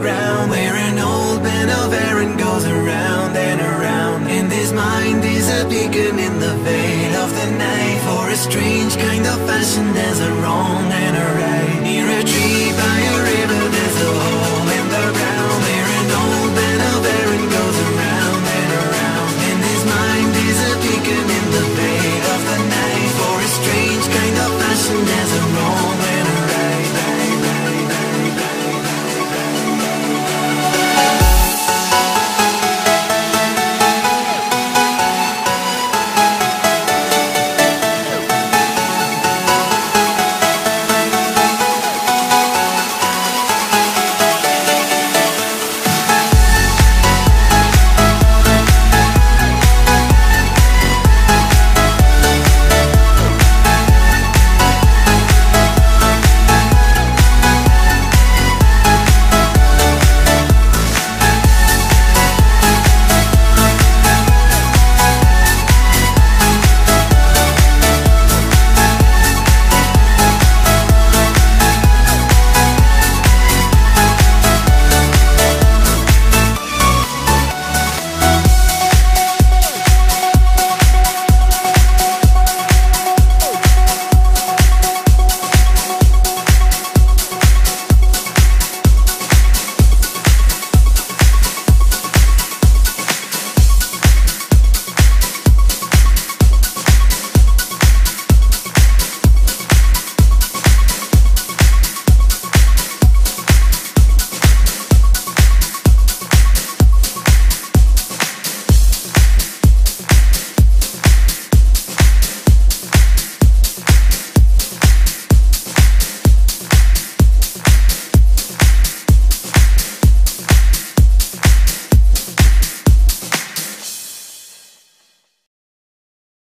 around. Where an old man of Aaron goes around and around. And his mind is a beacon in the veil of the night. For a strange kind of fashion there's a wrong and a right. Near a tree